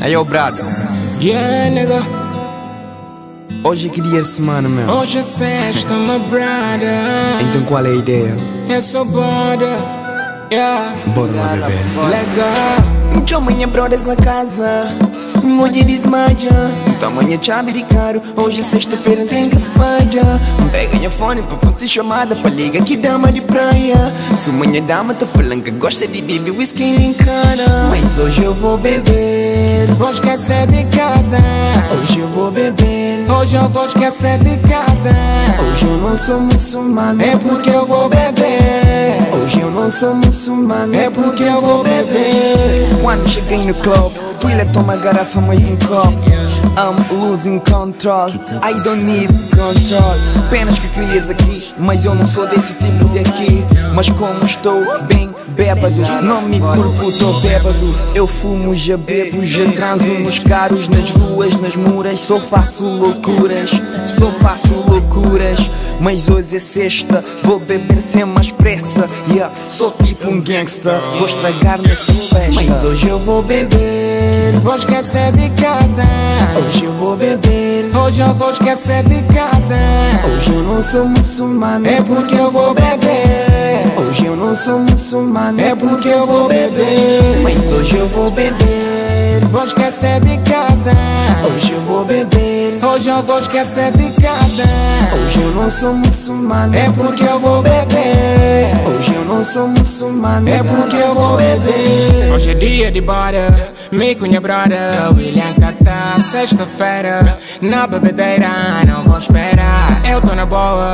Aí, ô brado, Yeah, nigga. hoje é que dia de semana, meu? Hoje é sexta, my brother. Então qual é a ideia? É só border. Yeah, Bora lá, bebê. legal. Tchau, manhã, brothers na casa. Hoje desmaia. Tamanha chave de caro. Hoje é sexta-feira, tem que se faja. Pega minha fone pra fazer chamada. Pra liga que dama de praia. Se manhã dama tá falando que gosta de beber whisky em cara. Mas hoje eu vou beber. Vou esquecer de casa. Hoje eu vou beber. Hoje eu vou esquecer de casa. Hoje eu não sou muçulmano. É porque eu vou beber. Hoje eu não sou muçulmano. É porque eu vou beber. Quando cheguei no club, lá tomar garrafa mais um copo. I'm losing control, I don't need control. Penas que crias aqui, mas eu não sou desse tipo de aqui. Mas como estou bem bêbado, não me culpo, tô bêbado. Eu fumo, já bebo, já transo nos carros, nas ruas, nas muras. Só faço loucuras, só faço loucuras. Mas hoje é sexta, vou beber sem mais pressa. Yeah, sou tipo um gangsta, vou estragar nessa festa. Mas hoje eu vou beber, Vou esquecer de casa. hoje eu vou beber. Hoje eu vou esquecer de casa. Hoje eu não sou muçulmano, É porque eu vou beber. hoje eu não sou muçulmano. É porque eu vou beber. Mas hoje eu vou beber, Vou esquecer de casa. hoje eu vou beber. Hoje eu vou esquecer de casa. Hoje eu não sou muçulmano, É porque eu vou beber. Não sou muçulmano. É porque eu vou beber. Hoje é dia de bora, me cunha brother. William Cata, sexta-feira. Na bebedeira, não vou esperar. Eu tô na boa,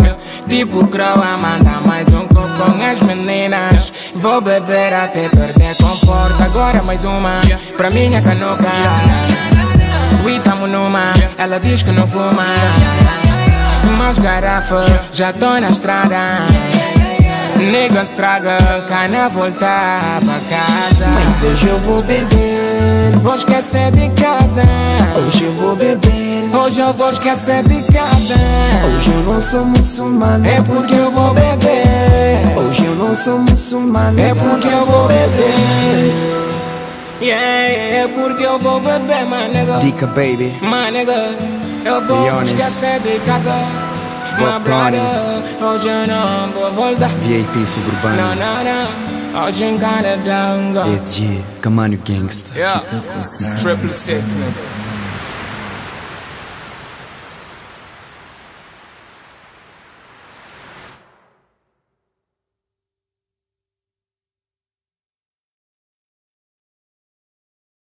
tipo croa. Manda mais um copo com as meninas. Vou beber até perder conforto. Agora mais uma, pra minha canuca. We tamo numa, ela diz que não fuma. Mais garrafa, já tô na estrada. Nega estraga, cai na voltar pra casa. Mas hoje eu vou beber, Vou esquecer de casa. hoje eu vou beber. Hoje eu vou esquecer de casa. Hoje eu não sou muçulmano, É porque eu vou beber. hoje eu não sou muçulmano. É porque eu vou beber. Yeah, é porque eu vou beber, my nigga. Dica, baby. My nigga, eu vou esquecer de casa. Bob brother, hoje eu não vou voltar. VIP Não, suburbano. não, não. Hoje em dango. SG, Camanho Gangsta. Yeah. Triple six, nigga.